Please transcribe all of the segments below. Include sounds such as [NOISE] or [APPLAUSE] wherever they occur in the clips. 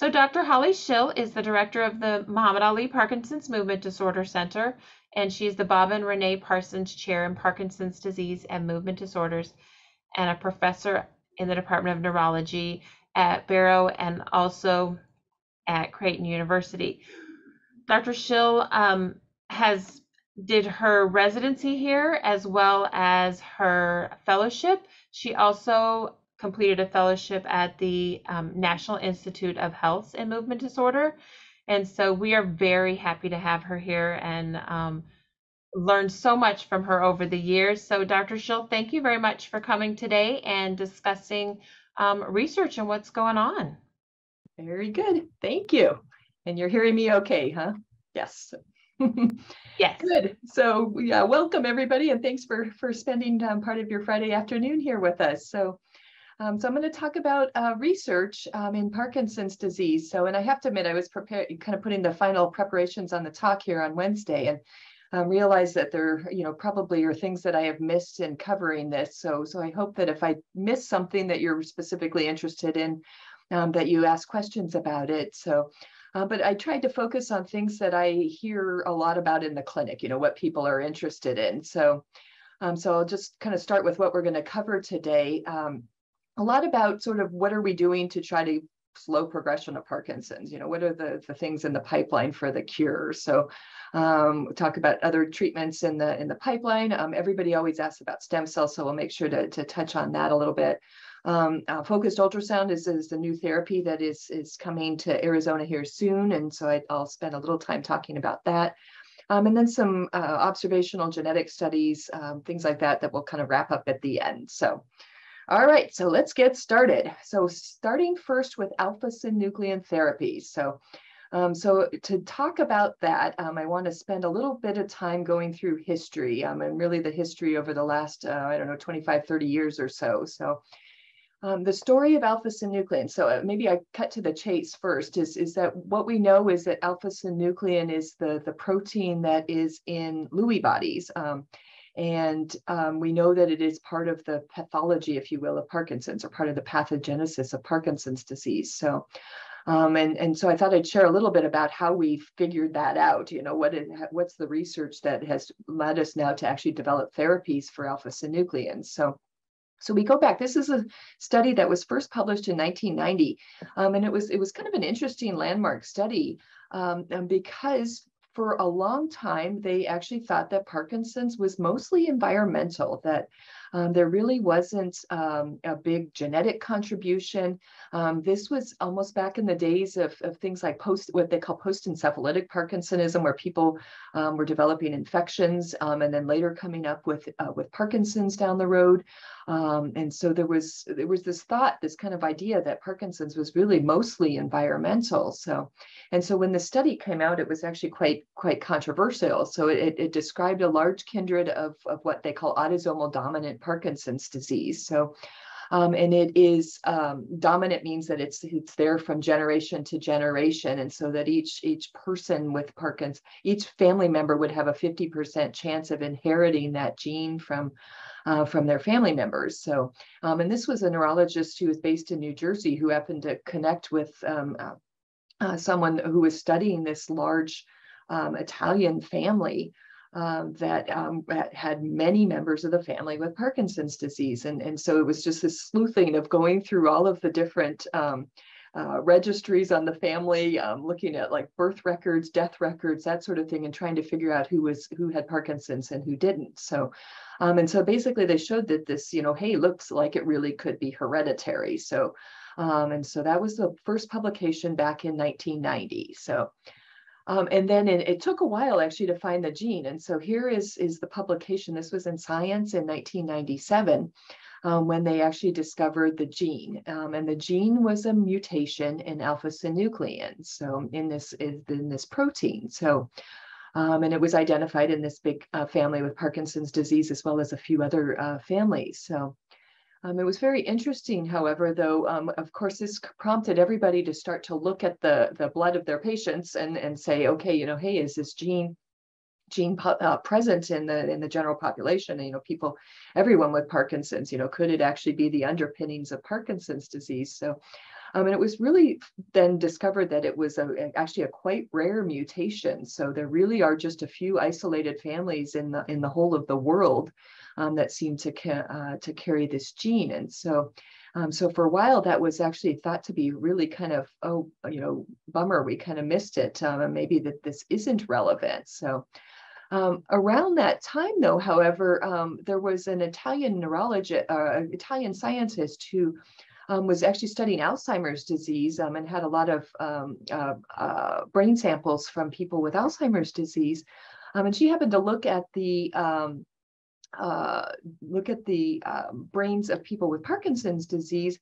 So Dr. Holly Shill is the director of the Muhammad Ali Parkinson's Movement Disorder Center, and she's the Bob and Renee Parsons Chair in Parkinson's Disease and Movement Disorders and a professor in the Department of Neurology at Barrow and also at Creighton University. Dr. Shill um, has did her residency here as well as her fellowship. She also completed a fellowship at the um, National Institute of Health and Movement Disorder. And so we are very happy to have her here and um, learned so much from her over the years. So, Dr. Shill, thank you very much for coming today and discussing um, research and what's going on. Very good. Thank you. And you're hearing me okay, huh? Yes. yes. [LAUGHS] Good. So, yeah, welcome everybody, and thanks for for spending um, part of your Friday afternoon here with us. So, um, so I'm going to talk about uh, research um, in Parkinson's disease. So, and I have to admit, I was prepared, kind of putting the final preparations on the talk here on Wednesday, and um, realize that there, you know, probably are things that I have missed in covering this. So, so I hope that if I miss something that you're specifically interested in, um, that you ask questions about it. So, uh, but I tried to focus on things that I hear a lot about in the clinic, you know, what people are interested in. So, um, so I'll just kind of start with what we're going to cover today. A lot about sort of what are we doing to try to slow progression of Parkinson's? You know, what are the, the things in the pipeline for the cure? So um, talk about other treatments in the in the pipeline. Um, everybody always asks about stem cells, so we'll make sure to, to touch on that a little bit. Um, uh, focused ultrasound is, is the new therapy that is, is coming to Arizona here soon. And so I, will spend a little time talking about that. Um, and then some uh, observational genetic studies, um, things like that, that will kind of wrap up at the end. So, all right, so let's get started. So starting first with alpha-synuclein therapies. So um, so to talk about that, um, I want to spend a little bit of time going through history um, and really the history over the last, uh, I don't know, 25, 30 years or so. So um, the story of alpha-synuclein, so uh, maybe I cut to the chase first, is, is that what we know is that alpha-synuclein is the, the protein that is in Lewy bodies. Um, and um, we know that it is part of the pathology, if you will, of Parkinson's or part of the pathogenesis of Parkinson's disease. So, um, and, and so I thought I'd share a little bit about how we figured that out. You know, what it, what's the research that has led us now to actually develop therapies for alpha synuclein? So so we go back. This is a study that was first published in 1990, um, and it was it was kind of an interesting landmark study um, because for a long time they actually thought that Parkinson's was mostly environmental. That um, there really wasn't um, a big genetic contribution. Um, this was almost back in the days of, of things like post, what they call post-encephalitic Parkinsonism, where people um, were developing infections um, and then later coming up with uh, with Parkinson's down the road. Um, and so there was there was this thought, this kind of idea that Parkinson's was really mostly environmental. So, and so when the study came out, it was actually quite quite controversial. So it, it described a large kindred of, of what they call autosomal dominant Parkinson's disease. So um, and it is um, dominant means that it's it's there from generation to generation, and so that each each person with Parkinson's, each family member would have a 50% chance of inheriting that gene from uh, from their family members. So, um, and this was a neurologist who was based in New Jersey who happened to connect with um, uh, uh, someone who was studying this large um, Italian family um, that um, had many members of the family with Parkinson's disease. And, and so it was just this sleuthing of going through all of the different um, uh, registries on the family, um, looking at like birth records, death records, that sort of thing, and trying to figure out who was who had Parkinson's and who didn't. So, um, and so basically they showed that this, you know, hey, looks like it really could be hereditary. So, um, and so that was the first publication back in 1990. So. Um, and then it, it, took a while actually to find the gene. And so here is, is the publication. This was in Science in 1997 um, when they actually discovered the gene. Um, and the gene was a mutation in alpha-synuclein, so in this, is in this protein. So, um, and it was identified in this big uh, family with Parkinson's disease, as well as a few other uh, families. So um, it was very interesting, however, though, um, of course, this prompted everybody to start to look at the, the blood of their patients and, and say, okay, you know, hey, is this gene gene uh, present in the in the general population? You know people everyone with parkinson's you know could it actually be the underpinnings of parkinson's disease? So Um, and it was really then discovered that it was a, actually a quite rare mutation. So there really are just a few isolated families in the in the whole of the world um, that seem to ca uh, to carry this gene. And so um, so for a while, that was actually thought to be really kind of, oh, you know, bummer, we kind of missed it. Um, and maybe that this isn't relevant. So um, around that time, though, however, um, there was an Italian neurologist, uh, Italian scientist who um, was actually studying Alzheimer's disease um, and had a lot of um, uh, uh, brain samples from people with Alzheimer's disease. Um, and she happened to look at the uh, look at the brains of people with Parkinson's disease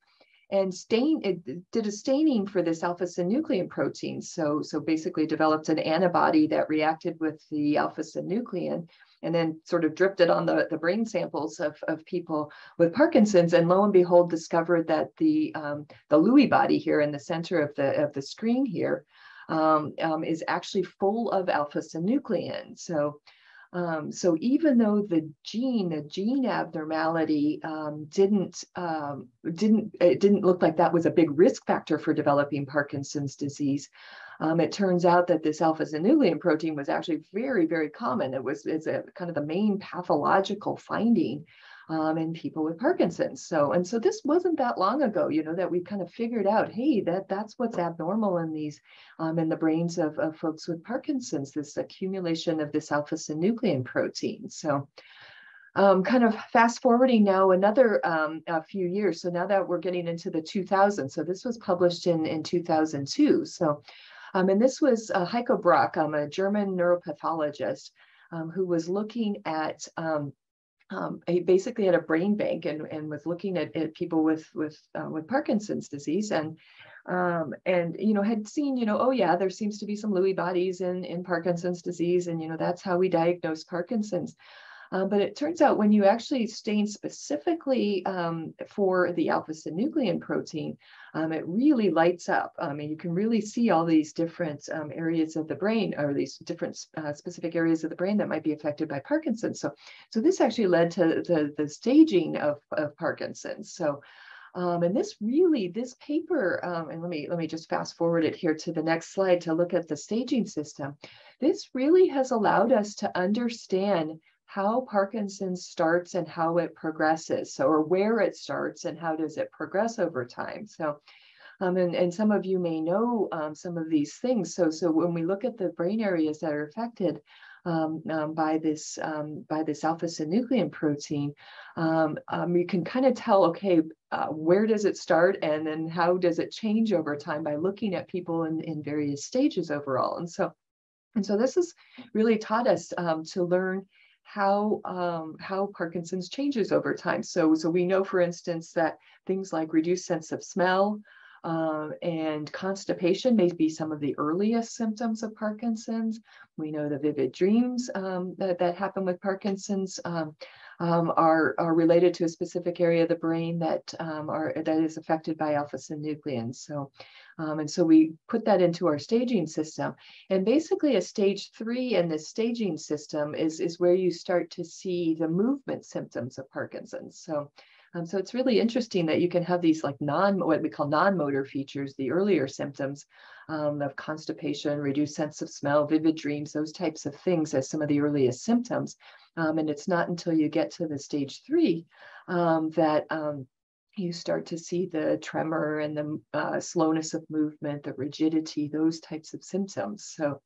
and stain it did a staining for this alpha synuclein protein. So, so basically developed an antibody that reacted with the alpha synuclein and then sort of dripped it on the, the brain samples of, of people with Parkinson's. And lo and behold, discovered that the, um, the Lewy body here in the center of the, of the screen here um, um, is actually full of alpha synuclein. So um, so even though the gene, the gene abnormality um, didn't um, didn't it didn't look like that was a big risk factor for developing Parkinson's disease, um, it turns out that this alpha synuclein protein was actually very very common. It was it's a kind of the main pathological finding um, in people with Parkinson's. So, and so this wasn't that long ago, you know, that we kind of figured out, hey, that that's what's abnormal in these, um, in the brains of, of folks with Parkinson's, this accumulation of this alpha-synuclein protein. So, um, kind of fast forwarding now another um, few years. So now that we're getting into the 2000s, so this was published in, in 2002. So, um, and this was uh, Heiko Braak, um, a German neuropathologist um, who was looking at um, um, he basically had a brain bank and, and was looking at, at people with with uh, with Parkinson's disease and um, and you know had seen you know oh yeah there seems to be some Lewy bodies in in Parkinson's disease and you know that's how we diagnose Parkinson's uh, but it turns out when you actually stain specifically um, for the alpha synuclein protein, um, it really lights up. I mean, you can really see all these different um, areas of the brain or these different uh, specific areas of the brain that might be affected by Parkinson's. So, so this actually led to the, the staging of, of Parkinson's. So, um, and this really, this paper, um, and let me let me just fast forward it here to the next slide to look at the staging system. This really has allowed us to understand how Parkinson's starts and how it progresses. So, or where it starts and how does it progress over time. So, um, and, and some of you may know um, some of these things. So, so when we look at the brain areas that are affected um, um by this um, by this alpha-synuclein protein, um, you can kind of tell, okay, uh, where does it start, and then how does it change over time by looking at people in, in various stages overall. And so, and so this has really taught us to learn how um, how Parkinson's changes over time. So, so we know, for instance, that things like reduced sense of smell uh, and constipation may be some of the earliest symptoms of Parkinson's. We know the vivid dreams um, that, that happen with Parkinson's um, um, are, are related to a specific area of the brain that um, are that is affected by alpha-synuclein. So, um, and so we put that into our staging system. And basically, a stage three in this staging system is is where you start to see the movement symptoms of Parkinson's. So. Um, so it's really interesting that you can have these like non, what we call non-motor features, the earlier symptoms um, of constipation, reduced sense of smell, vivid dreams, those types of things as some of the earliest symptoms. Um, and it's not until you get to the stage three um, that um, you start to see the tremor and the uh, slowness of movement, the rigidity, those types of symptoms. So,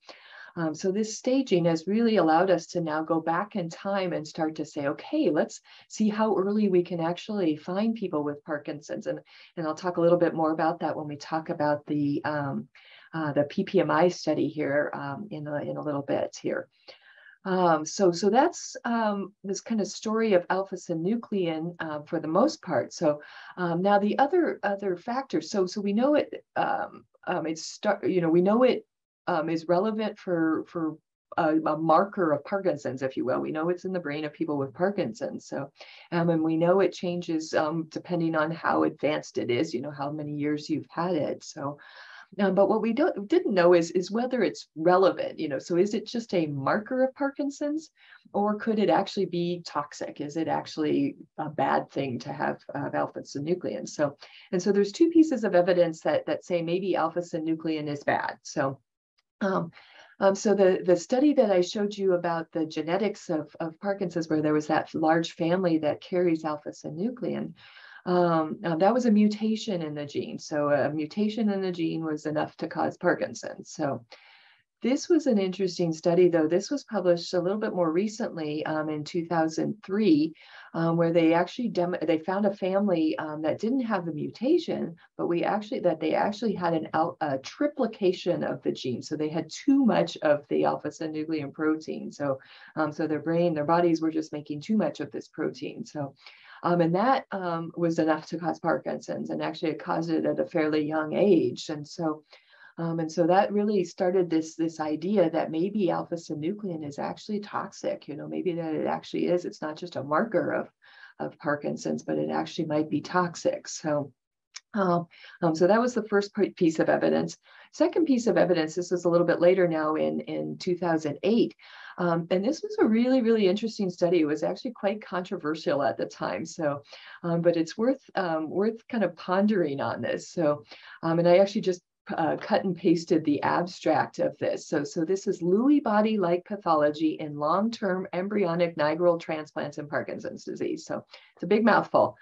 um, so this staging has really allowed us to now go back in time and start to say, okay, let's see how early we can actually find people with Parkinson's. And, and I'll talk a little bit more about that when we talk about the, um, uh, the PPMI study here um, in, a, in a little bit here. Um, so, so that's um, this kind of story of alpha-synuclein uh, for the most part. So um, now the other other factors. So, so we know it. Um, um, it's start. You know, we know it um, is relevant for for a, a, marker of Parkinson's, if you will. We know it's in the brain of people with Parkinson's. So, um, and we know it changes um, depending on how advanced it is. You know, how many years you've had it. So, Um, but what we don't, didn't know is, is whether it's relevant, you know, so is it just a marker of Parkinson's or could it actually be toxic? Is it actually a bad thing to have uh, alpha-synuclein? So, and so there's two pieces of evidence that, that say maybe alpha-synuclein is bad. So, um, um, so the, the study that I showed you about the genetics of, of Parkinson's, where there was that large family that carries alpha-synuclein, um, uh, that was a mutation in the gene. So a mutation in the gene was enough to cause Parkinson's. So this was an interesting study, though. This was published a little bit more recently um, in 2003, um, where they actually they found a family um, that didn't have the mutation, but we actually that they actually had an a triplication of the gene. So they had too much of the alpha-synuclein protein. So um, so their brain, their bodies were just making too much of this protein. So um, and that um, was enough to cause Parkinson's, and actually it caused it at a fairly young age. And so, um, and so that really started this this idea that maybe alpha synuclein is actually toxic. You know, maybe that it actually is. It's not just a marker of of Parkinson's, but it actually might be toxic. So. Um, um, so that was the first piece of evidence. Second piece of evidence, this was a little bit later now in, in 2008, um, and this was a really, really interesting study. It was actually quite controversial at the time. So, um, but it's worth um, worth kind of pondering on this. So, um, and I actually just uh, cut and pasted the abstract of this. So, so this is Lewy body-like pathology in long-term embryonic nigral transplants in Parkinson's disease. So it's a big mouthful.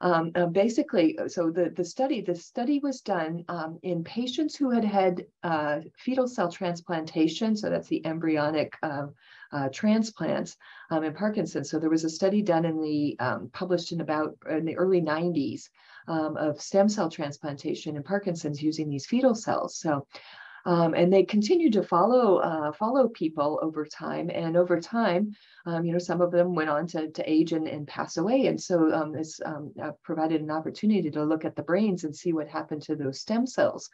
Um, uh, basically, so the, the study, the study was done um, in patients who had had uh, fetal cell transplantation. So that's the embryonic um, uh, transplants um, in Parkinson's. So there was a study done in the, um, published in about in the early 90s um, of stem cell transplantation in Parkinson's using these fetal cells. So um, and they continued to follow uh, follow people over time. And over time, um, you know, some of them went on to, to age and, and pass away. And so um, this um, uh, provided an opportunity to look at the brains and see what happened to those stem cells.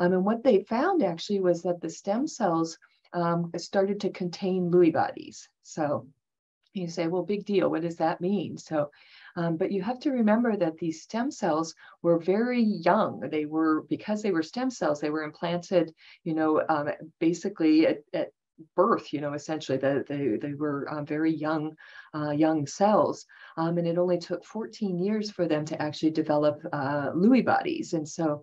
Um, and what they found actually was that the stem cells um, started to contain Lewy bodies. So you say, well, big deal. What does that mean? So um, but you have to remember that these stem cells were very young. They were, because they were stem cells, they were implanted, you know, um, basically at, at, birth, you know, essentially they, they, they were um, very young, uh, young cells. Um, and it only took 14 years for them to actually develop uh, Lewy bodies. And so,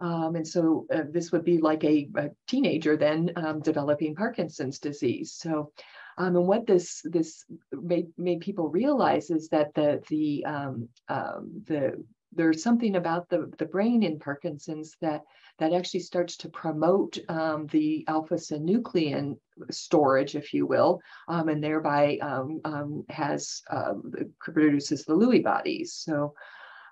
um, and so uh, this would be like a, a teenager then um, developing Parkinson's disease. So um, and what this this made made people realize is that the the um, um, the there's something about the, the brain in Parkinson's that that actually starts to promote um, the alpha-synuclein storage, if you will, um, and thereby um, um has uh, produces the Lewy bodies. So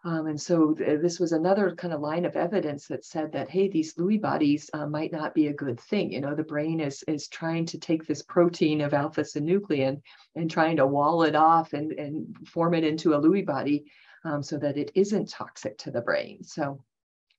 um, and so th this was another kind of line of evidence that said that, hey, these Lewy bodies uh, might not be a good thing. You know, the brain is, is trying to take this protein of alpha-synuclein and trying to wall it off and, and form it into a Lewy body um, so that it isn't toxic to the brain. So,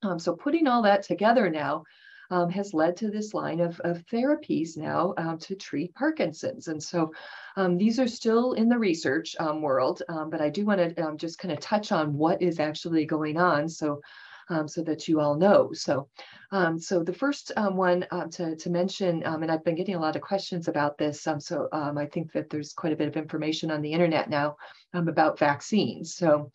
um, so putting all that together now, um, has led to this line of, of therapies now um, to treat Parkinson's. And so um, these are still in the research um, world, um, but I do want to just kind of touch on what is actually going on. So um, so that you all know. So, um, so the first um, one to, to mention, and I've been getting a lot of questions about this, so I think that there's quite a bit of information on the internet now about vaccines. So,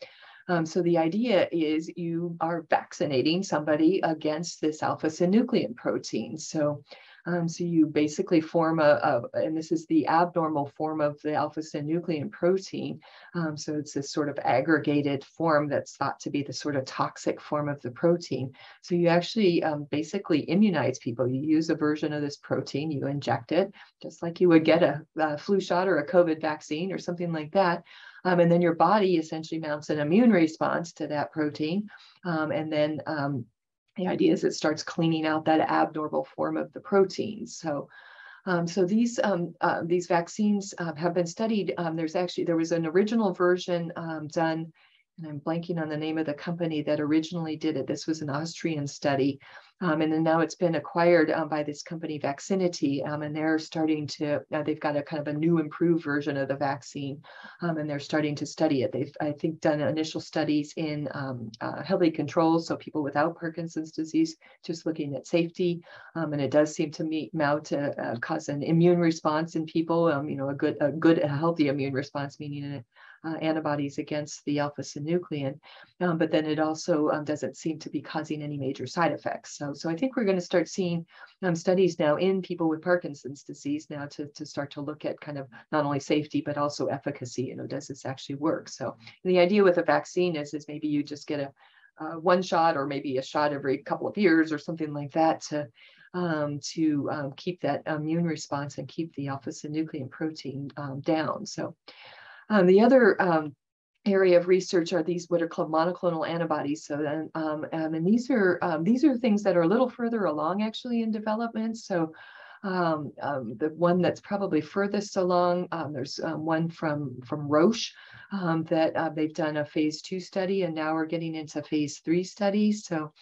um, so the idea is you are vaccinating somebody against this alpha-synuclein protein. So, um, so you basically form a, a, and this is the abnormal form of the alpha-synuclein protein. Um, so it's this sort of aggregated form that's thought to be the sort of toxic form of the protein. So you actually um, basically immunize people. You use a version of this protein, you inject it, just like you would get a, a flu shot or a COVID vaccine or something like that. Um, and then your body essentially mounts an immune response to that protein. Um, and then um, the idea is it starts cleaning out that abnormal form of the protein. So, um, so these um, uh, these vaccines uh, have been studied. Um, there's actually there was an original version done and I'm blanking on the name of the company that originally did it. This was an Austrian study. Um, and then now it's been acquired um, by this company Vaxxinity, um, and they're starting to, uh, they've got a kind of a new improved version of the vaccine, um, and they're starting to study it. They've, I think, done initial studies in um, uh, healthy controls, so people without Parkinson's disease, just looking at safety, um, and it does seem to meet, mount, uh, cause an immune response in people, you know, a good, a good, a healthy immune response, meaning uh, antibodies against the alpha synuclein, um, but then it also um, doesn't seem to be causing any major side effects. So, so I think we're going to start seeing um, studies now in people with Parkinson's disease now to, to start to look at kind of not only safety, but also efficacy. You know, does this actually work? So the idea with a vaccine is, is maybe you just get a uh, one shot or maybe a shot every couple of years or something like that to um, to um, keep that immune response and keep the alpha synuclein protein um, down. So um, the other um, area of research are these what are called monoclonal antibodies. So then, um, um and these are um, these are things that are a little further along actually in development. So um, the one that's probably furthest along, there's one from from Roche that uh, they've done a phase two study, and now we're getting into phase three studies. So,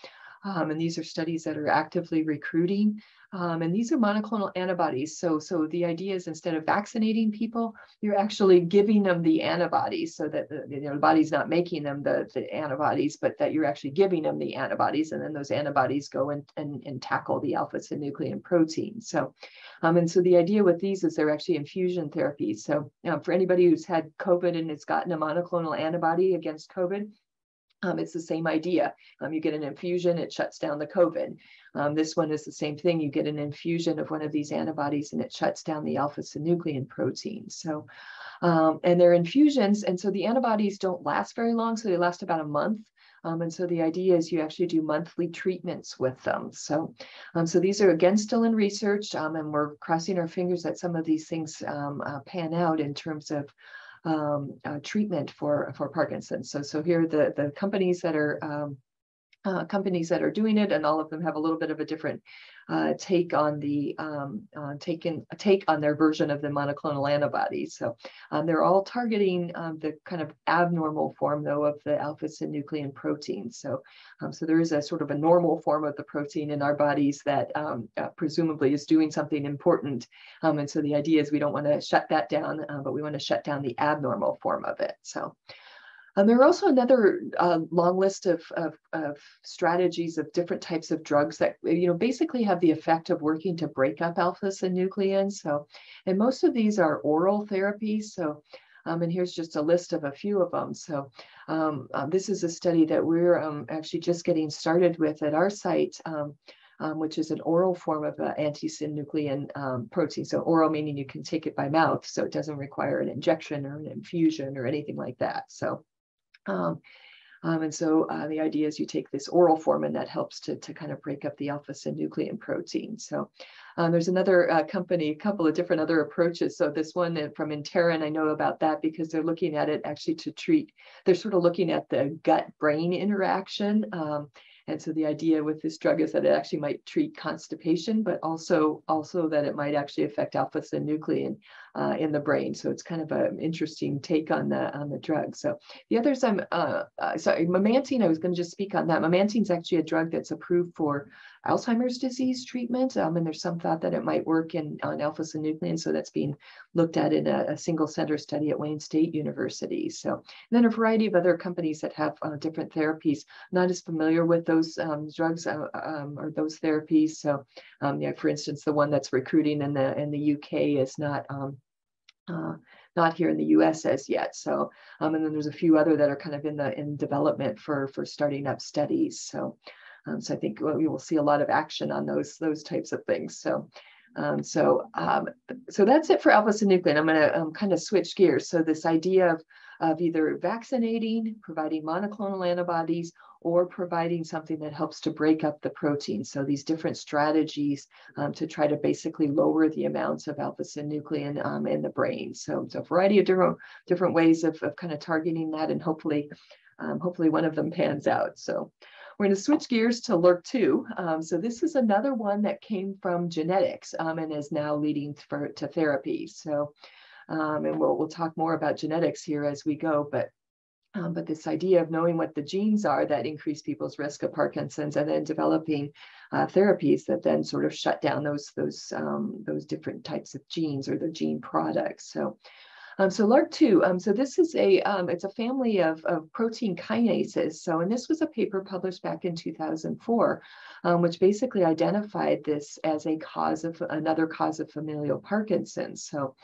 and these are studies that are actively recruiting. Um, and these are monoclonal antibodies. So, so the idea is instead of vaccinating people, you're actually giving them the antibodies so that the, you know, the body's not making them the, the antibodies, but that you're actually giving them the antibodies. And then those antibodies go and, and, and tackle the alpha synuclein protein. So, um, and so the idea with these is they're actually infusion therapies. So um, for anybody who's had COVID and has gotten a monoclonal antibody against COVID, um, it's the same idea. Um, you get an infusion, it shuts down the COVID. Um, this one is the same thing. You get an infusion of one of these antibodies and it shuts down the alpha synuclein protein. So, um, and they're infusions. And so the antibodies don't last very long. So they last about a month. Um, and so the idea is you actually do monthly treatments with them. So, um, so these are again still in research, and we're crossing our fingers that some of these things uh, pan out in terms of um, uh, treatment for for Parkinson's. So, so here the the companies that are um, uh, companies that are doing it, and all of them have a little bit of a different uh, take on the um, uh, take in, take on their version of the monoclonal antibodies. So um, they're all targeting um, the kind of abnormal form, though, of the alpha-synuclein protein. So um, so there is a sort of a normal form of the protein in our bodies that um, uh, presumably is doing something important. Um, and so the idea is we don't want to shut that down, uh, but we want to shut down the abnormal form of it. So. And there are also another uh, long list of, of, of, strategies of different types of drugs that, you know, basically have the effect of working to break up alpha-synuclein. So, and most of these are oral therapies. So, um, and here's just a list of a few of them. So um, uh, this is a study that we're um, actually just getting started with at our site. Um, um, which is an oral form of uh, anti-synuclein um, protein. So oral meaning you can take it by mouth, so it doesn't require an injection or an infusion or anything like that. So um, um, and so uh, the idea is you take this oral form and that helps to, to kind of break up the alpha synuclein protein. So um, there's another uh, company, a couple of different other approaches. So this one uh, from Enterin, I know about that because they're looking at it actually to treat, they're sort of looking at the gut brain interaction. Um, and so the idea with this drug is that it actually might treat constipation, but also also that it might actually affect alpha synuclein uh, in the brain. So it's kind of an interesting take on the on the drug. So the others I'm uh, uh, sorry, memantine. I was going to just speak on that. Memantine is actually a drug that's approved for Alzheimer's disease treatment. Um, and there's some thought that it might work in on alpha synuclein. So that's being looked at in a, a, single center study at Wayne State University. So then a variety of other companies that have uh, different therapies. Not as familiar with those um, drugs uh, um, or those therapies. So um, yeah, for instance, the one that's recruiting in the in the UK is not um, uh, not here in the U.S. as yet. So, um, and then there's a few other that are kind of in the in development for for starting up studies. So, um, so I think we will see a lot of action on those those types of things. So, um, so um, so that's it for alpha-synuclein. I'm going to um, kind of switch gears. So this idea of of either vaccinating, providing monoclonal antibodies, or providing something that helps to break up the protein. So these different strategies um, to try to basically lower the amounts of alpha-synuclein um, in the brain. So, a variety of different different ways of, of kind of targeting that, and hopefully, um, hopefully one of them pans out. So. We're going to switch gears to LRRK2. Um, so this is another one that came from genetics um, and is now leading to therapy. So, um, and we'll, we'll talk more about genetics here as we go, but Um, but this idea of knowing what the genes are that increase people's risk of Parkinson's and then developing uh, therapies that then sort of shut down those, those, um, those different types of genes or the gene products. So um, so LRRK2, um, so this is a, um, it's a family of, of protein kinases. So, and this was a paper published back in 2004, um, which basically identified this as a cause of, another cause of familial Parkinson's. So,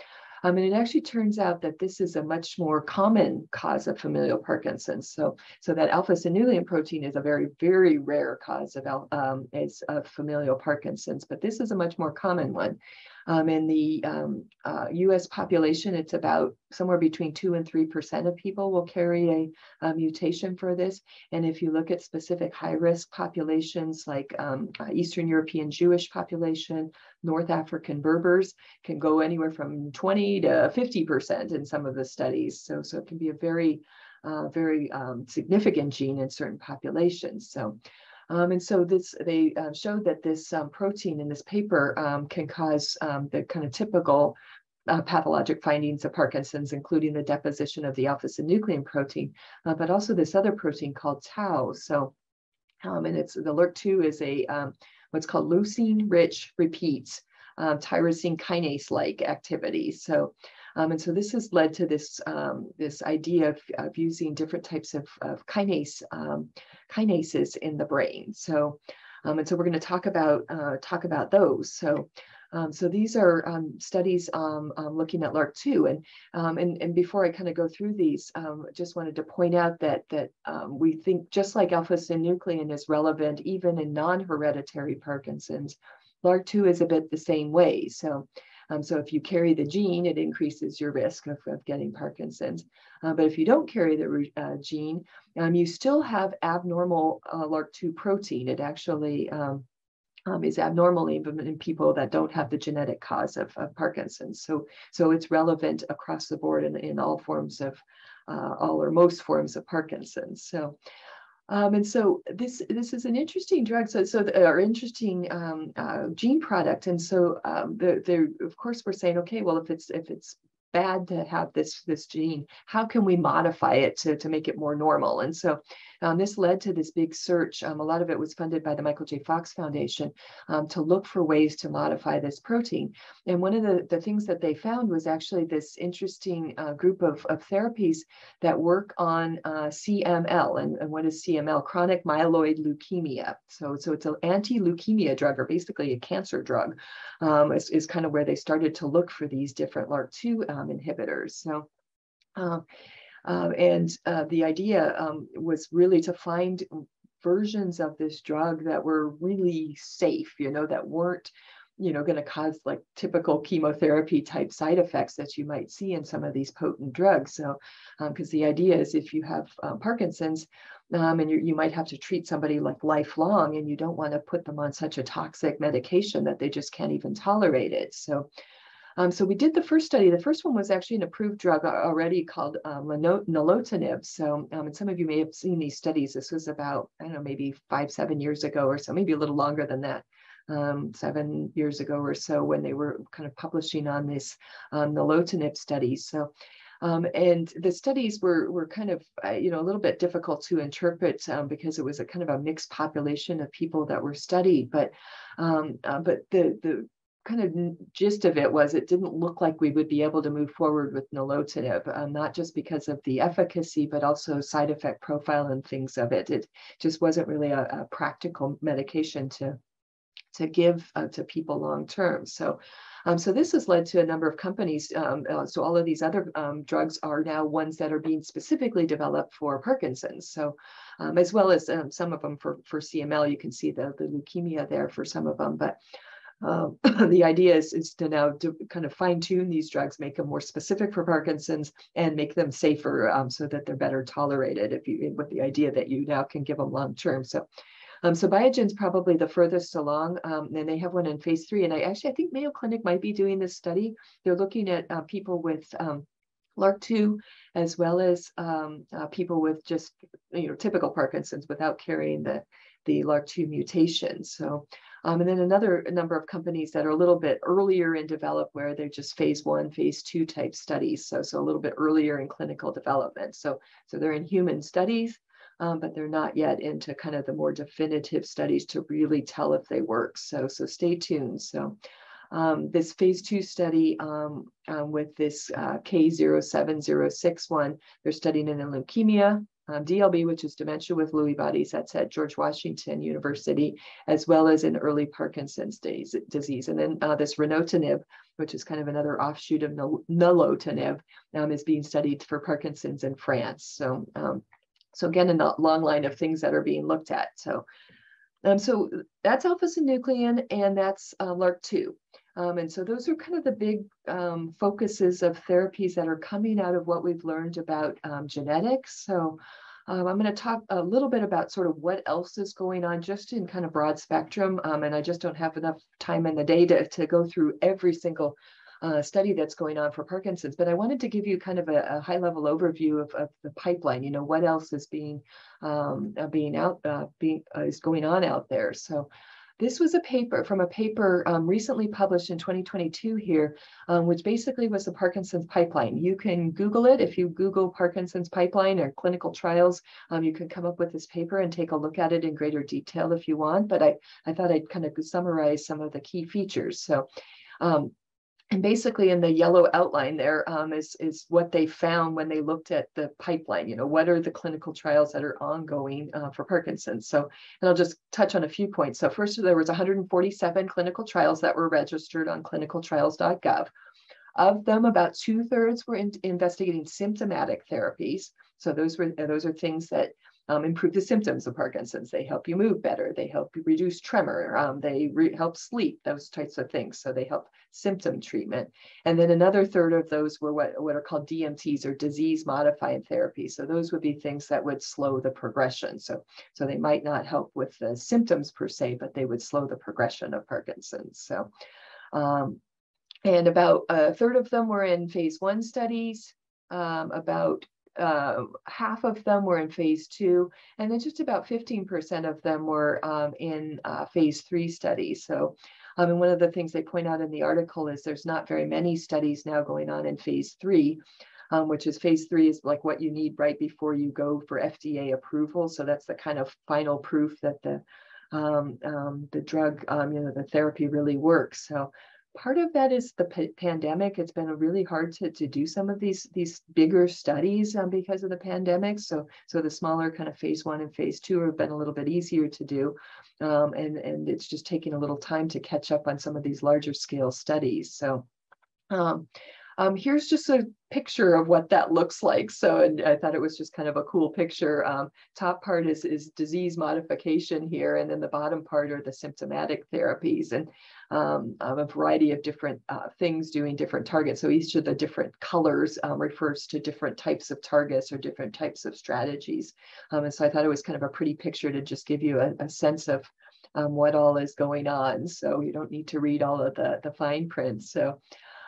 um, and it actually turns out that this is a much more common cause of familial Parkinson's. So, so that alpha-synuclein protein is a very, very rare cause of, um, of familial Parkinson's, but this is a much more common one. Um, in the um, uh, US population, it's about somewhere between 2 and 3% of people will carry a, a, mutation for this. And if you look at specific high risk populations like um, uh, Eastern European Jewish population, North African Berbers can go anywhere from 20 to 50% in some of the studies. So, so it can be a very, uh, very um, significant gene in certain populations. So um, and so this they uh, showed that this um, protein in this paper um, can cause um, the kind of typical uh, pathologic findings of Parkinson's, including the deposition of the alpha-synuclein protein, uh, but also this other protein called tau. So, um, and it's the LRRK2 is a um, what's called leucine-rich repeats, tyrosine kinase-like activity. So, um, and so this has led to this, um, this idea of, of using different types of, of kinase, um, kinases in the brain. So, um, and so we're going to talk about, uh, talk about those. So, um, so these are um, studies looking at LRRK2. And, and, and before I kind of go through these, just wanted to point out that, that we think just like alpha-synuclein is relevant even in non-hereditary Parkinson's, LRRK2 is a bit the same way. So um, so if you carry the gene, it increases your risk of, of getting Parkinson's. Uh, but if you don't carry the uh, gene, um, you still have abnormal uh, LRRK2 protein. It actually um, um, is abnormal even in people that don't have the genetic cause of, of Parkinson's. So, so it's relevant across the board in, in all forms of, uh, all or most forms of Parkinson's. So, um, and so this this is an interesting drug, so so the, or interesting um, uh, gene product. And so um, the, of course we're saying, okay, well if it's if it's bad to have this this gene, how can we modify it to to make it more normal? And so um, this led to this big search. Um, a lot of it was funded by the Michael J. Fox Foundation um, to look for ways to modify this protein. And one of the, the things that they found was actually this interesting uh, group of, of therapies that work on uh, CML. And, and what is CML? Chronic myeloid leukemia. So, so it's an anti-leukemia drug or basically a cancer drug um, is, is kind of where they started to look for these different LRRK2 um, inhibitors. So um, um, and uh, the idea um, was really to find versions of this drug that were really safe, you know, that weren't, you know, going to cause like typical chemotherapy type side effects that you might see in some of these potent drugs. So, because um, the idea is if you have um, Parkinson's, um, and you, you might have to treat somebody like lifelong, and you don't want to put them on such a toxic medication that they just can't even tolerate it. So, um, so we did the first study. The first one was actually an approved drug already called um, nilotinib. So, um, and some of you may have seen these studies. This was about, I don't know, maybe five, seven years ago or so, maybe a little longer than that. Um, seven years ago or so when they were kind of publishing on this um, nilotinib studies. So, um, and the studies were were kind of uh, you know a little bit difficult to interpret um, because it was a kind of a mixed population of people that were studied. But um, uh, but the the kind of gist of it was it didn't look like we would be able to move forward with nilotinib, um, not just because of the efficacy, but also side effect profile and things of it. It just wasn't really a, a practical medication to, to give uh, to people long term. So, um, so this has led to a number of companies. Um, uh, so all of these other um, drugs are now ones that are being specifically developed for Parkinson's. So um, as well as um, some of them for, for CML, you can see the, the leukemia there for some of them. But um, [LAUGHS] the idea is, is to now to kind of fine tune these drugs, make them more specific for Parkinson's and make them safer um, so that they're better tolerated if you, with the idea that you now can give them long term. So um, so Biogen's probably the furthest along, um, and they have one in phase three. And I actually, I think Mayo Clinic might be doing this study. They're looking at uh, people with um, LRRK2 as well as um, uh, people with just you know typical Parkinson's without carrying the the LRRK2 mutation. So Um, and then another number of companies that are a little bit earlier in develop where they're just phase one, phase two type studies. So, so a little bit earlier in clinical development. So, so they're in human studies, um, but they're not yet into kind of the more definitive studies to really tell if they work. So, so stay tuned. So um, this phase two study um, um, with this uh, K07061, they're studying it in leukemia, um, DLB, which is dementia with Lewy bodies, that's at George Washington University, as well as in early Parkinson's disease. And then uh, this renotinib, which is kind of another offshoot of nilotinib, um, is being studied for Parkinson's in France. So, um, so again, a long line of things that are being looked at. So, um, so that's alpha-synuclein and that's uh, LRRK2. Um, and so those are kind of the big um, focuses of therapies that are coming out of what we've learned about um, genetics. So um, I'm going to talk a little bit about sort of what else is going on just in kind of broad spectrum. Um, and I just don't have enough time in the day to, to go through every single uh, study that's going on for Parkinson's, but I wanted to give you kind of a, a high level overview of, of, the pipeline, you know, what else is being, um, uh, being out, uh, being, uh, is going on out there. So this was a paper from a paper um, recently published in 2022 here, um, which basically was the Parkinson's pipeline. You can Google it. If you Google Parkinson's pipeline or clinical trials, um, you can come up with this paper and take a look at it in greater detail if you want. But I, I thought I'd kind of summarize some of the key features. So um, and basically in the yellow outline there um, is is what they found when they looked at the pipeline, you know, what are the clinical trials that are ongoing uh, for Parkinson's. So, and I'll just touch on a few points. So first, there was 147 clinical trials that were registered on clinicaltrials.gov. Of them, about two thirds were in, investigating symptomatic therapies. So those were those are things that um, improve the symptoms of Parkinson's. They help you move better. They help you reduce tremor. Um, they help sleep, those types of things. So they help symptom treatment. And then another third of those were what, what are called DMTs or disease modifying therapies. So those would be things that would slow the progression. So, so they might not help with the symptoms per se, but they would slow the progression of Parkinson's. So, um, and about a third of them were in phase one studies. Um, about uh, half of them were in phase two, and then just about 15% of them were um, in uh, phase three studies. So, um, and one of the things they point out in the article is there's not very many studies now going on in phase three. Um, which is phase three is like what you need right before you go for FDA approval. So that's the kind of final proof that the um, um, the drug, um, you know, the therapy really works. So part of that is the p- pandemic. It's been really hard to, to do some of these these bigger studies um, because of the pandemic. So so the smaller kind of phase one and phase two have been a little bit easier to do, um, and and it's just taking a little time to catch up on some of these larger scale studies. So. Um, um, here's just a picture of what that looks like. So, and I thought it was just kind of a cool picture. Um, top part is, is disease modification here, and then the bottom part are the symptomatic therapies. And um, a variety of different uh, things doing different targets. So each of the different colors um, refers to different types of targets or different types of strategies. Um, and so I thought it was kind of a pretty picture to just give you a, a sense of um, what all is going on. So you don't need to read all of the, the fine print. So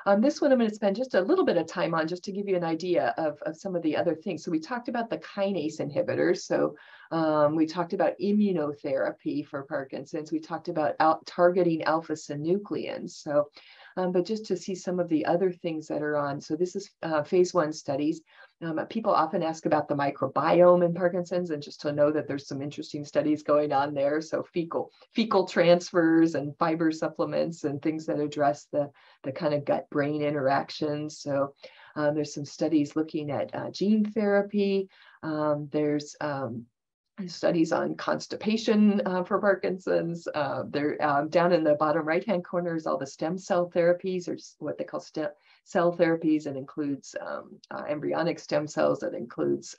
um, this one I'm going to spend just a little bit of time on just to give you an idea of, of some of the other things. So we talked about the kinase inhibitors. So um, we talked about immunotherapy for Parkinson's. We talked about out targeting alpha-synucleins. So um, but just to see some of the other things that are on. So this is uh, phase one studies. Um, people often ask about the microbiome in Parkinson's and just to know that there's some interesting studies going on there. So fecal, fecal transfers and fiber supplements and things that address the, the kind of gut brain interactions. So um, there's some studies looking at uh, gene therapy. Um, there's um, studies on constipation uh, for Parkinson's. Uh, they're um, down in the bottom right-hand corner is all the stem cell therapies, or what they call stem cell therapies. and includes um, uh, embryonic stem cells. that includes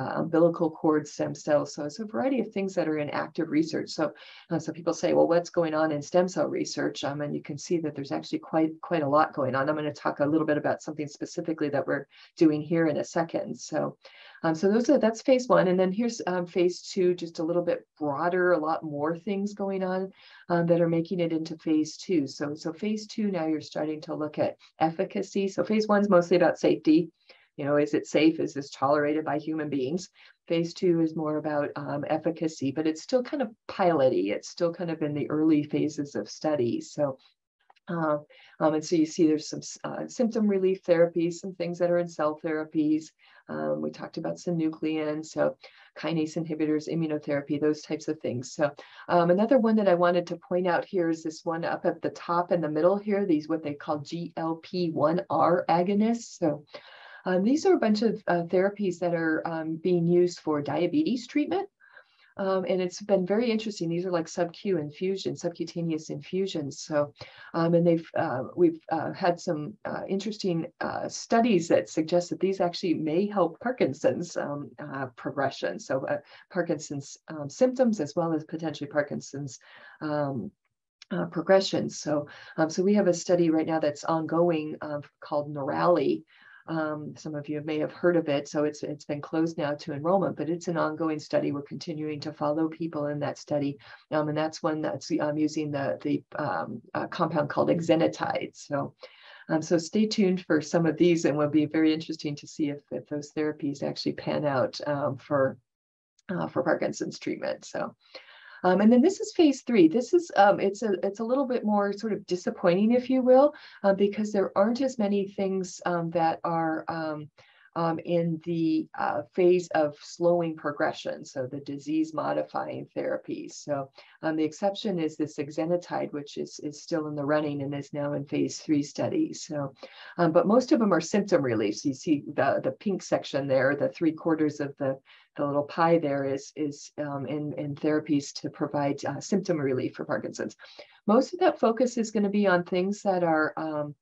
uh, umbilical cord stem cells. So it's a variety of things that are in active research. So, uh, so people say, well, what's going on in stem cell research? Um, and you can see that there's actually quite quite a lot going on. I'm going to talk a little bit about something specifically that we're doing here in a second. So, um, so those are that's phase one, and then here's um, phase two, just a little bit broader, a lot more things going on um, that are making it into phase two. So, so phase two now you're starting to look at efficacy. So phase one's mostly about safety you know, is it safe? Is this tolerated by human beings? Phase two is more about um, efficacy, but it's still kind of piloty. It's still kind of in the early phases of study. So uh, um, and so you see there's some uh, symptom relief therapies, some things that are in cell therapies. Um, we talked about synuclein, so kinase inhibitors, immunotherapy, those types of things. So um, another one that I wanted to point out here is this one up at the top in the middle here, these what they call GLP-1R agonists. So um, these are a bunch of uh, therapies that are um, being used for diabetes treatment. Um, and it's been very interesting. These are like sub-Q infusion, subcutaneous infusions. So, um, and they've uh, we've uh, had some uh, interesting uh, studies that suggest that these actually may help Parkinson's um, uh, progression. So, Parkinson's um, symptoms as well as potentially Parkinson's. Uh, progression. So, um, so we have a study right now that's ongoing uh, called Neuraly, um, some of you may have heard of it, so it's it's been closed now to enrollment, but it's an ongoing study. We're continuing to follow people in that study, um, and that's one that's um, using the the um, compound called exenatide. So. Um, so stay tuned for some of these, and will be very interesting to see if, if those therapies actually pan out um, for uh, for Parkinson's treatment. So, um, and then this is phase three. This is um, it's a it's a little bit more sort of disappointing, if you will, uh, because there aren't as many things um, that are um, um, in the uh, phase of slowing progression, so the disease modifying therapies. So the exception is this exenatide, which is, is still in the running and is now in phase three studies. So, but most of them are symptom relief. So you see the, the pink section there, the three quarters of the, the little pie there is, is um, in, in therapies to provide uh, symptom relief for Parkinson's. Most of that focus is going to be on things that are um,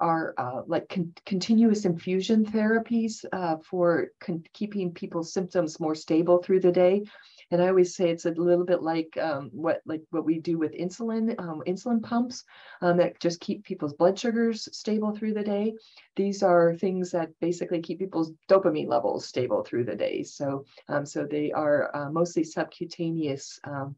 are uh, like con continuous infusion therapies uh, for keeping people's symptoms more stable through the day. And I always say it's a little bit like um, what like what we do with insulin, um, insulin pumps um, that just keep people's blood sugars stable through the day. These are things that basically keep people's dopamine levels stable through the day. So um, so they are uh, mostly subcutaneous um,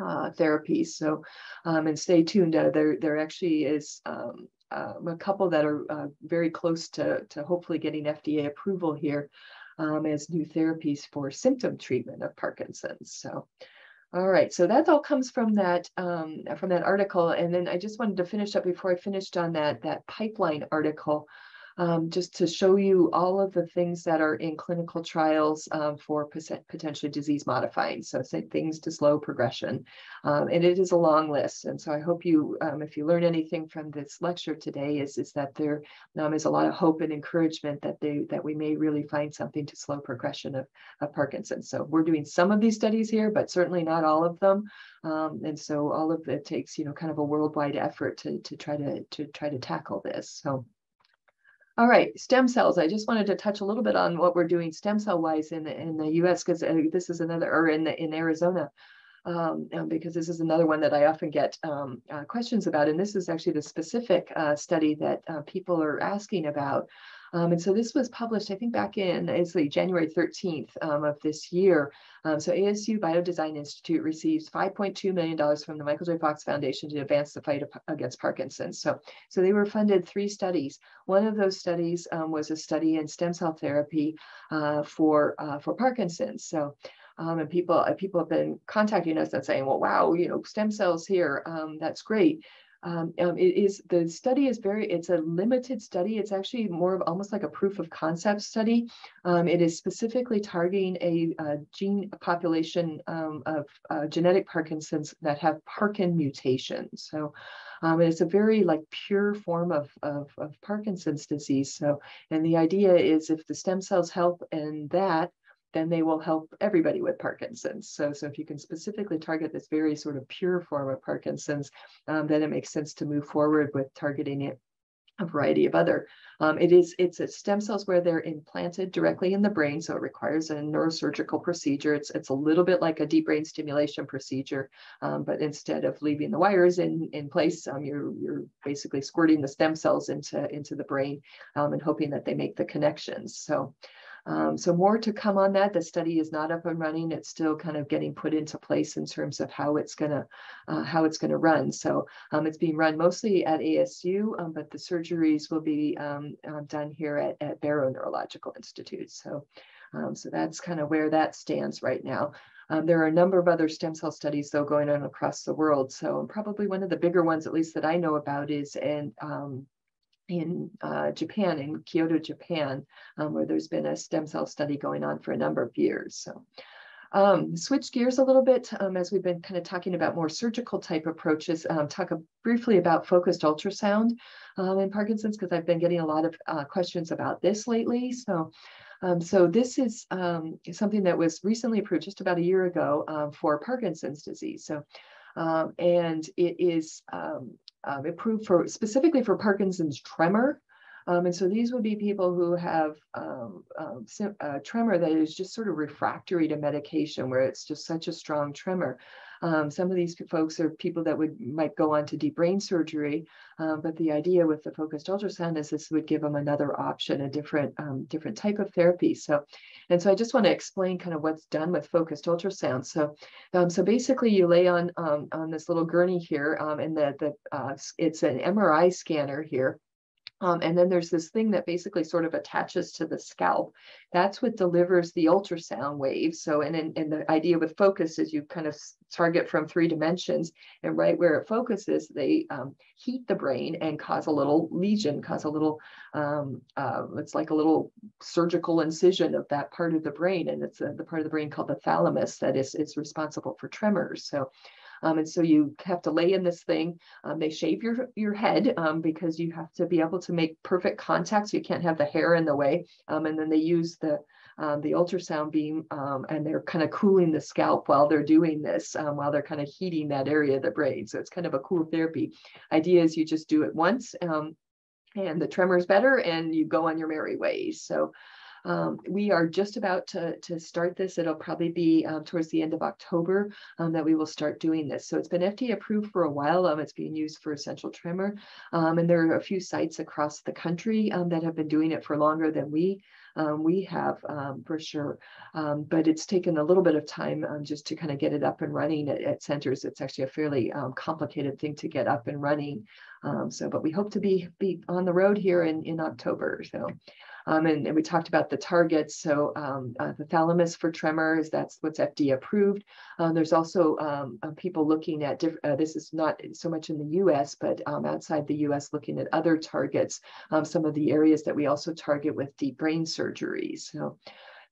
uh, therapies. So, um, and stay tuned. Uh, there, there actually is um, um, a couple that are uh, very close to, to hopefully getting FDA approval here um, as new therapies for symptom treatment of Parkinson's. So, all right, so that all comes from that um, from that article, and then I just wanted to finish up before I finished on that that pipeline article um, just to show you all of the things that are in clinical trials um, for potentially disease modifying. So say things to slow progression. Um, and it is a long list. And so I hope you, um, if you learn anything from this lecture today, is, is that there um, is a lot of hope and encouragement that they that we may really find something to slow progression of, of Parkinson's. So we're doing some of these studies here, but certainly not all of them. Um, and so all of it takes, you know, kind of a worldwide effort to, to try to, to try to tackle this. So all right, stem cells. I just wanted to touch a little bit on what we're doing stem cell wise in the, in the U.S. because uh, this is another, or in in Arizona, um, because this is another one that I often get um, uh, questions about, and this is actually the specific uh, study that uh, people are asking about. Um, and so this was published, I think, back in it's like January 13th um, of this year. Um, so ASU Biodesign Institute receives $5.2 million from the Michael J. Fox Foundation to advance the fight against Parkinson's. So, so they were funded three studies. One of those studies um, was a study in stem cell therapy uh, for uh, for Parkinson's. So. Um, and people uh, people have been contacting us and saying, well, wow, you know, stem cells here, um, that's great. Um, um, it is the study is very it's a limited study. It's actually more of almost like a proof of concept study. Um, it is specifically targeting a, a gene population um, of uh, genetic parkinson's that have parkin mutations. So um, it's a very like pure form of, of, of parkinson's disease. So and the idea is if the stem cells help in that then they will help everybody with Parkinson's. So, so if you can specifically target this very sort of pure form of Parkinson's, um, then it makes sense to move forward with targeting it a variety of other. Um, it is it's a stem cells where they're implanted directly in the brain, so it requires a neurosurgical procedure. It's it's a little bit like a deep brain stimulation procedure, um, but instead of leaving the wires in in place, um, you're you're basically squirting the stem cells into into the brain um, and hoping that they make the connections. So Um, so more to come on that. The study is not up and running. It's still kind of getting put into place in terms of how it's gonna uh, how it's gonna run. So um, it's being run mostly at ASU, um, but the surgeries will be um, uh, done here at, at Barrow Neurological Institute. So um, so that's kind of where that stands right now. Um, there are a number of other stem cell studies though going on across the world. So probably one of the bigger ones, at least that I know about, is um, in uh, Japan, in Kyoto, Japan, um, where there's been a stem cell study going on for a number of years. So um, switch gears a little bit um, as we've been kind of talking about more surgical type approaches, um, talk a, briefly about focused ultrasound um, in Parkinson's, because I've been getting a lot of uh, questions about this lately. So um, so this is um, something that was recently approved just about a year ago um, for Parkinson's disease. So, um, and it is um, um, approved for specifically for Parkinson's tremor. and so these would be people who have a tremor that is just sort of refractory to medication, where it's just such a strong tremor. Um, some of these folks are people that would might go on to deep brain surgery, um, but the idea with the focused ultrasound is this would give them another option, a different um, different type of therapy. So, and so I just want to explain kind of what's done with focused ultrasound. So, um, so basically you lay on um, on this little gurney here, um, and the the uh, it's an MRI scanner here. Um, and then there's this thing that basically sort of attaches to the scalp. That's what delivers the ultrasound waves. So, and, and and the idea with focus is you kind of target from three dimensions, and right where it focuses, they um, heat the brain and cause a little lesion, cause a little, um, uh, it's like a little surgical incision of that part of the brain. And it's uh, the part of the brain called the thalamus that is, is responsible for tremors. So, um, and so you have to lay in this thing. Um, they shave your, your head um, because you have to be able to make perfect contact. So you can't have the hair in the way. Um, and then they use the, um, the ultrasound beam um, and they're kind of cooling the scalp while they're doing this, while they're kind of heating that area of the brain. So it's kind of a cool therapy. Idea is you just do it once and the tremor is better and you go on your merry ways. So um, we are just about to, to start this. It'll probably be um, towards the end of October um, that we will start doing this. So it's been FDA approved for a while. Um, it's being used for essential tremor. Um, and there are a few sites across the country that have been doing it for longer than we um, we have um, for sure. Um, but it's taken a little bit of time just to kind of get it up and running at, at centers. It's actually a fairly complicated thing to get up and running. so, but we hope to be be on the road here in in October. So. Um, and, and, we talked about the targets. So um, uh, the thalamus for tremors, that's what's FDA approved. Um, there's also um, uh, people looking at, uh, this is not so much in the US, but um, outside the US looking at other targets, um, some of the areas that we also target with deep brain surgery. So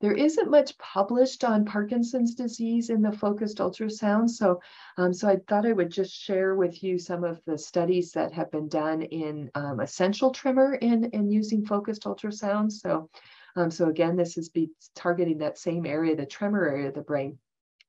there isn't much published on Parkinson's disease in the focused ultrasound. So, um, so I thought I would just share with you some of the studies that have been done in um, essential tremor in, in using focused ultrasound. So, um, so again, this is be targeting that same area, the tremor area of the brain.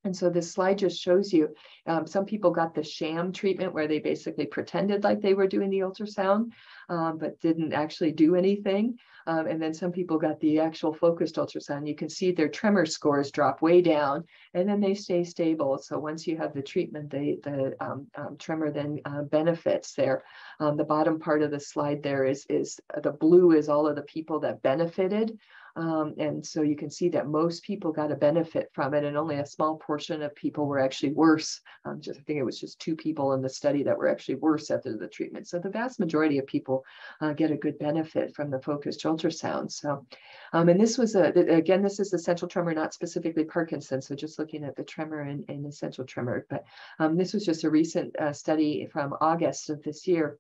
And so this slide just shows you, um, some people got the sham treatment where they basically pretended like they were doing the ultrasound, um, but didn't actually do anything. Um, and then some people got the actual focused ultrasound. You can see their tremor scores drop way down and then they stay stable. So once you have the treatment, they, the um, um, tremor then uh, benefits there. Um, the bottom part of the slide there is, is the blue is all of the people that benefited. Um, and so you can see that most people got a benefit from it and only a small portion of people were actually worse. Um, just I think it was just two people in the study that were actually worse after the treatment. So the vast majority of people uh, get a good benefit from the focused ultrasound. So, um, and this was a, again, this is essential tremor, not specifically Parkinson's. So just looking at the tremor and, essential tremor, but um, this was just a recent uh, study from August of this year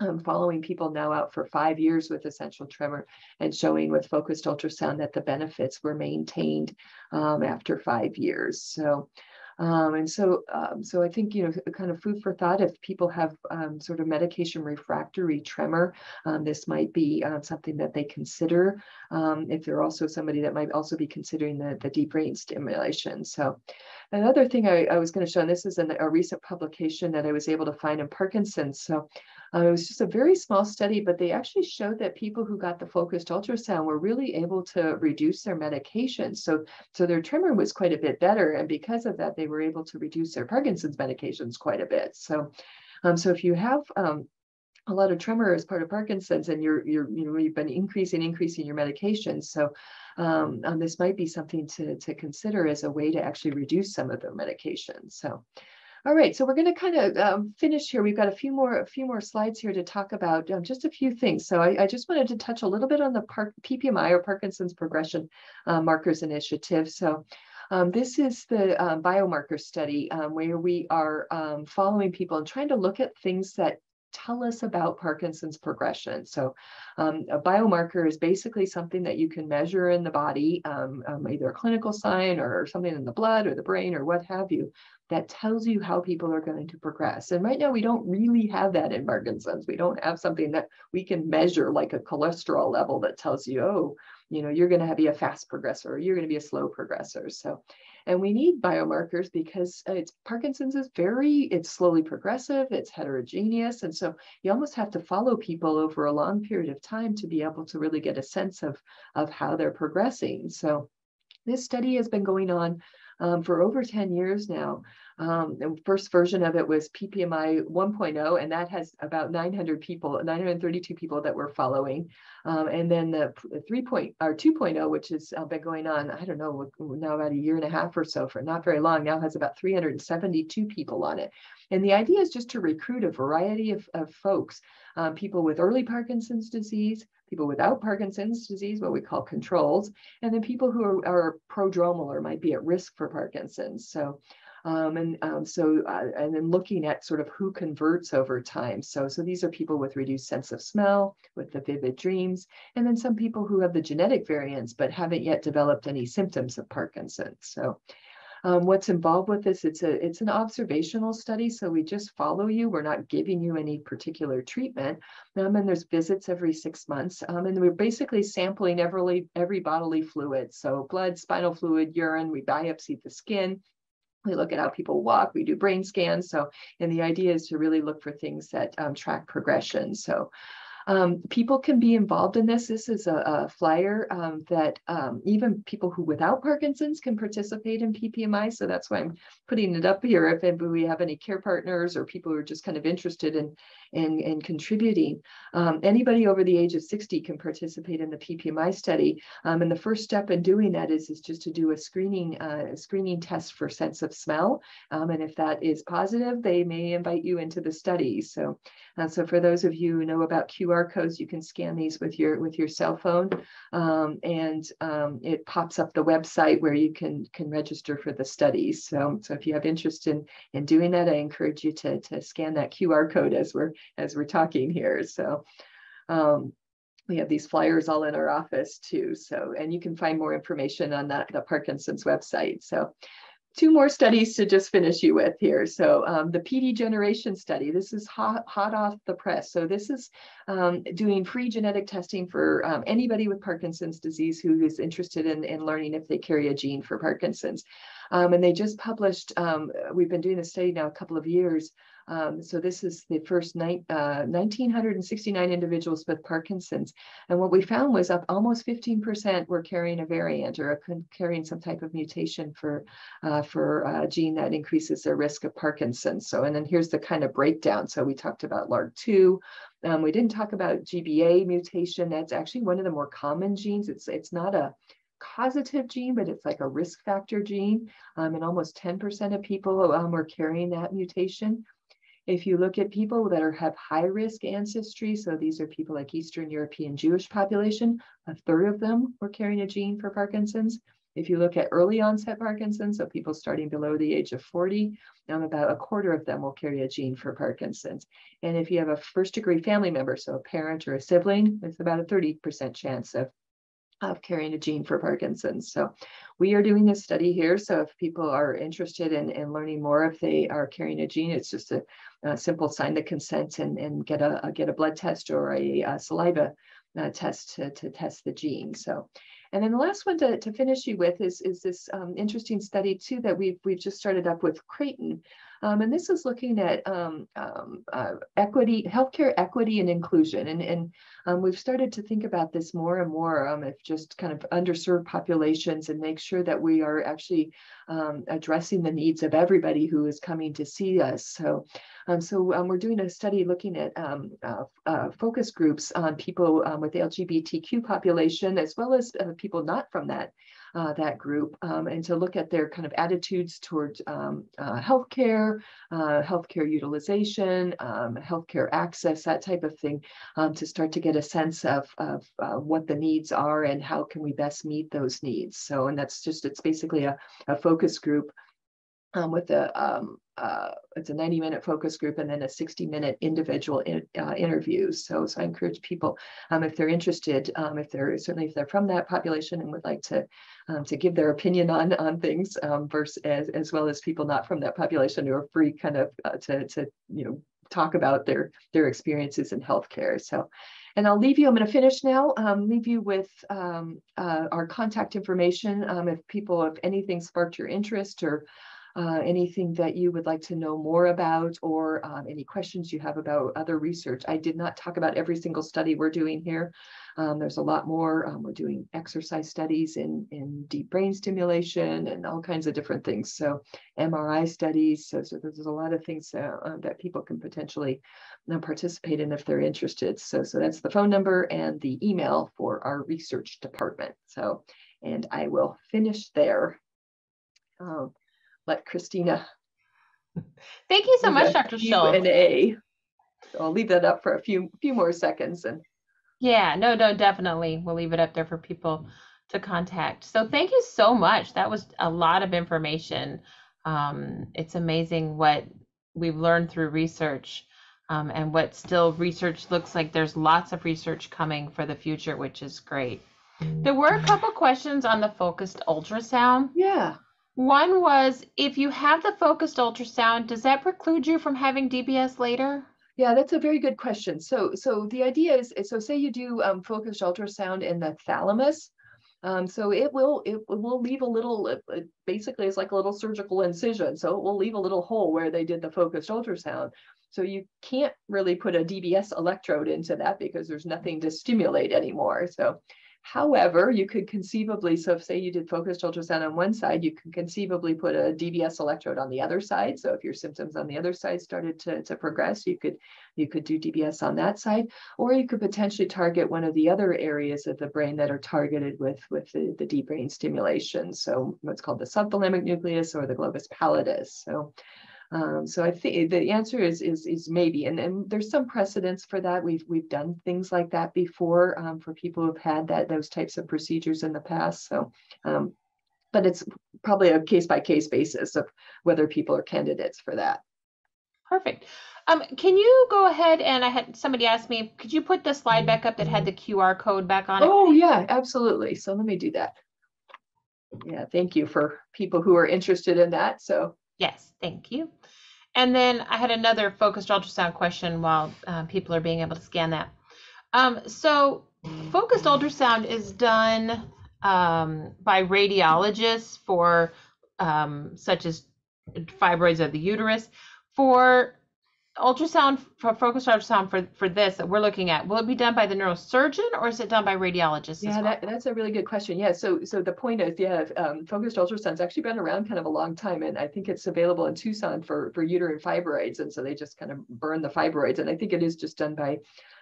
um, following people now out for five years with essential tremor and showing with focused ultrasound that the benefits were maintained um, after five years. So, um, and so, um, so I think, you know, kind of food for thought, if people have um, sort of medication refractory tremor, um, this might be something that they consider. if they're also somebody that might also be considering the, the deep brain stimulation. So another thing I, I was going to show, and this is an, a recent publication that I was able to find in Parkinson's. So uh, it was just a very small study, but they actually showed that people who got the focused ultrasound were really able to reduce their medications. So, so their tremor was quite a bit better. And because of that, they were able to reduce their Parkinson's medications quite a bit. So, um, so if you have um, a lot of tremor as part of Parkinson's, and you're you're you know you've been increasing increasing your medications. So um, um, this might be something to to consider as a way to actually reduce some of the medications. So. All right, so we're going to kind of um, finish here. We've got a few more a few more slides here to talk about um, just a few things. So I, I, just wanted to touch a little bit on the PPMI or Parkinson's Progression uh, Markers Initiative. So um, this is the um, biomarker study um, where we are um, following people and trying to look at things that tell us about Parkinson's progression. So um, a biomarker is basically something that you can measure in the body, um, um, either a clinical sign or something in the blood or the brain or what have you, that tells you how people are going to progress. And right now we don't really have that in Parkinson's. We don't have something that we can measure like a cholesterol level that tells you, oh, you know, you're going to be a fast progressor or you're going to be a slow progressor. So and we need biomarkers because uh, it's Parkinson's is very, it's slowly progressive, it's heterogeneous. And so you almost have to follow people over a long period of time to be able to really get a sense of, of how they're progressing. So this study has been going on um, for over 10 years now. Um, the first version of it was PPMI 1.0, and that has about 900 people, 932 people that we're following. Um, and then the 3. Point, or 2.0, which has uh, been going on, I don't know, now about a year and a half or so, for not very long, now has about 372 people on it. And the idea is just to recruit a variety of, of folks, um, people with early Parkinson's disease, people without Parkinson's disease, what we call controls, and then people who are, are prodromal or might be at risk for Parkinson's. So um, and um, so, uh, and then looking at sort of who converts over time. So, so these are people with reduced sense of smell, with the vivid dreams, and then some people who have the genetic variants but haven't yet developed any symptoms of Parkinson's. So, um, what's involved with this? It's a it's an observational study, so we just follow you. We're not giving you any particular treatment, um, and there's visits every six months, um, and we're basically sampling every every bodily fluid, so blood, spinal fluid, urine. We biopsy the skin, we look at how people walk, we do brain scans. So, and the idea is to really look for things that um, track progression. So, um, people can be involved in this. This is a, a flyer um, that um, even people who without Parkinson's can participate in PPMI. So that's why I'm putting it up here. If we have any care partners or people who are just kind of interested in in, in contributing, um, anybody over the age of 60 can participate in the PPMI study. Um, and the first step in doing that is, is just to do a screening uh, screening test for sense of smell. Um, and if that is positive, they may invite you into the study. So, uh, so for those of you who know about QR QR codes. You can scan these with your with your cell phone, um, and um, it pops up the website where you can can register for the studies. So, so if you have interest in in doing that, I encourage you to to scan that QR code as we're as we're talking here. So. Um, we have these flyers all in our office too. So, and you can find more information on that, the Parkinson's website. So, two more studies to just finish you with here. So um, the PD generation study, this is hot, hot off the press. So this is um, doing free genetic testing for um, anybody with Parkinson's disease who is interested in, in learning if they carry a gene for Parkinson's. Um, and they just published, um, we've been doing this study now a couple of years, um, so this is the first ni uh, 1,969 individuals with Parkinson's. And what we found was up almost 15% were carrying a variant or carrying some type of mutation for, uh, for a gene that increases their risk of Parkinson's. So, and then here's the kind of breakdown. So we talked about LRRK2. Um, we didn't talk about GBA mutation. That's actually one of the more common genes. It's, it's not a causative gene, but it's like a risk factor gene. Um, and almost 10% of people um, were carrying that mutation. If you look at people that are, have high risk ancestry, so these are people like Eastern European Jewish population, a third of them were carrying a gene for Parkinson's. If you look at early onset Parkinson's, so people starting below the age of 40, um, about a quarter of them will carry a gene for Parkinson's. And if you have a first degree family member, so a parent or a sibling, it's about a 30% chance of of carrying a gene for Parkinson's. So we are doing this study here. So if people are interested in, in learning more if they are carrying a gene, it's just a, a simple sign the consent and, and get a, a, get a blood test or a, a saliva uh, test to, to test the gene. So and then the last one to, to finish you with is, is this um, interesting study too that we've, we've just started up with Creighton. Um, and this is looking at um, um, uh, equity, healthcare equity and inclusion. And, and um, we've started to think about this more and more um, if just kind of underserved populations and make sure that we are actually um, addressing the needs of everybody who is coming to see us. So, so we're doing a study looking at uh, uh, focus groups on people with the LGBTQ population, as well as uh, people not from that uh, that group um, and to look at their kind of attitudes towards um, uh, healthcare, uh, healthcare utilization, um, healthcare access, that type of thing, um, to start to get a sense of, of uh, what the needs are and how can we best meet those needs. So, and that's just, it's basically a, a focus group um, with a um, uh, it's a 90 minute focus group and then a 60 minute individual in, uh, interviews. So, so I encourage people um, if they're interested, um, if they're certainly if they're from that population and would like to um, to give their opinion on on things, um, versus as as well as people not from that population who are free kind of uh, to to you know talk about their their experiences in healthcare. So. And I'll leave you, I'm going to finish now, um, leave you with um, uh, our contact information. Um, if people, if anything sparked your interest or uh, anything that you would like to know more about or um, any questions you have about other research. I did not talk about every single study we're doing here. Um, there's a lot more. Um, we're doing exercise studies in, in deep brain stimulation and all kinds of different things. So MRI studies. So, so there's a lot of things uh, uh, that people can potentially uh, participate in if they're interested. So, so that's the phone number and the email for our research department. So, and I will finish there. Let Christina. Thank you so much, Dr. Schultz. And A. So I'll leave that up for a few few more seconds and yeah, no, no, definitely. We'll leave it up there for people to contact. So thank you so much. That was a lot of information. Um, it's amazing what we've learned through research um, and what still research looks like there's lots of research coming for the future, which is great. There were a couple questions on the focused ultrasound. Yeah. One was if you have the focused ultrasound, does that preclude you from having DBS later? Yeah, that's a very good question. So, so the idea is, so say you do um, focused ultrasound in the thalamus. Um, so it will it will leave a little it, it basically it's like a little surgical incision. So it will leave a little hole where they did the focused ultrasound. So you can't really put a DBS electrode into that because there's nothing to stimulate anymore. So However, you could conceivably, so if say you did focused ultrasound on one side, you can conceivably put a DBS electrode on the other side. So if your symptoms on the other side started to, to progress, you could you could do DBS on that side, or you could potentially target one of the other areas of the brain that are targeted with, with the, the deep brain stimulation. So what's called the subthalamic nucleus or the globus pallidus. So um, so I think the answer is is is maybe, and, and there's some precedence for that. We've we've done things like that before um, for people who've had that those types of procedures in the past. So, um, but it's probably a case by case basis of whether people are candidates for that. Perfect. Um, can you go ahead and I had somebody ask me, could you put the slide back up that had the QR code back on it? Oh yeah, absolutely. So let me do that. Yeah, thank you for people who are interested in that. So Yes, thank you. And then I had another focused ultrasound question while uh, people are being able to scan that. Um, so focused ultrasound is done um, by radiologists for um, such as fibroids of the uterus. For ultrasound for focused ultrasound for for this that we're looking at will it be done by the neurosurgeon or is it done by radiologists yeah well? that, that's a really good question yeah so so the point is yeah um, focused ultrasound's actually been around kind of a long time and i think it's available in tucson for for uterine fibroids and so they just kind of burn the fibroids and i think it is just done by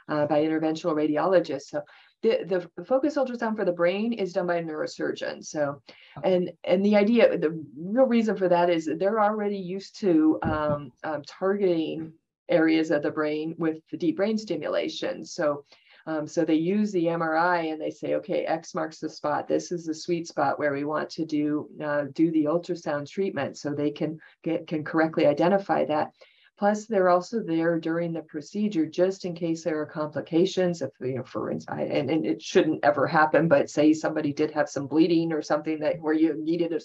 uh, by interventional radiologists so the, the focus ultrasound for the brain is done by a neurosurgeon. So, and and the idea, the real reason for that is they're already used to um, um, targeting areas of the brain with the deep brain stimulation. So, um, so they use the MRI and they say, okay, X marks the spot. This is the sweet spot where we want to do uh, do the ultrasound treatment, so they can get can correctly identify that. Plus, they're also there during the procedure just in case there are complications. If you know, for instance, and, and it shouldn't ever happen, but say somebody did have some bleeding or something that where you needed a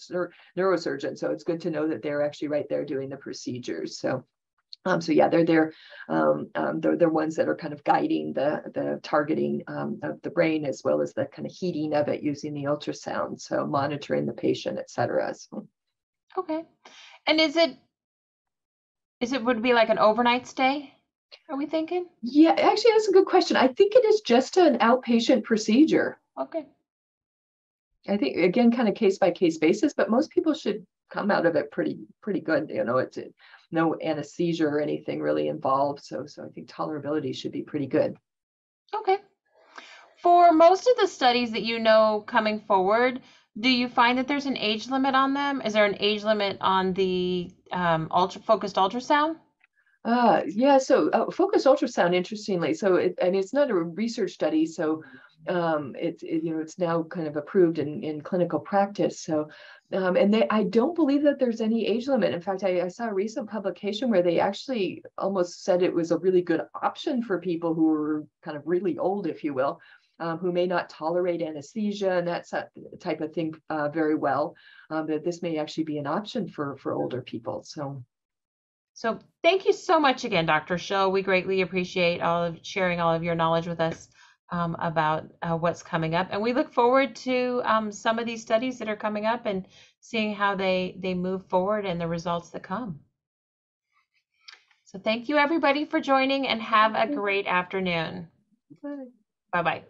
neurosurgeon, so it's good to know that they're actually right there doing the procedures. So. Um, so yeah, they're there. Um, um, they're they're ones that are kind of guiding the the targeting um, of the brain as well as the kind of heating of it using the ultrasound. So monitoring the patient, et cetera. So. Okay, and is it Is it would it be like an overnight stay? Are we thinking? Yeah, actually, that's a good question. I think it is just an outpatient procedure. Okay. I think again, kind of case by case basis, but most people should come out of it pretty pretty good. You know, it's no anesthesia or anything really involved. So so I think tolerability should be pretty good. Okay. For most of the studies that you know coming forward, do you find that there's an age limit on them? Is there an age limit on the um, ultra focused ultrasound? Uh, yeah, so uh, focused ultrasound, interestingly, so it, and it's not a research study, so um, it's it, you know it's now kind of approved in, in clinical practice. So, um, and they I don't believe that there's any age limit. In fact, I, I saw a recent publication where they actually almost said it was a really good option for people who were kind of really old, if you will, um, who may not tolerate anesthesia and that type of thing uh, very well. Um, that this may actually be an option for for older people. So. So thank you so much again, Dr. Shill. We greatly appreciate all of sharing all of your knowledge with us um, about uh, what's coming up. And we look forward to um, some of these studies that are coming up and seeing how they, they move forward and the results that come. So thank you everybody for joining and have a great afternoon. Bye-bye.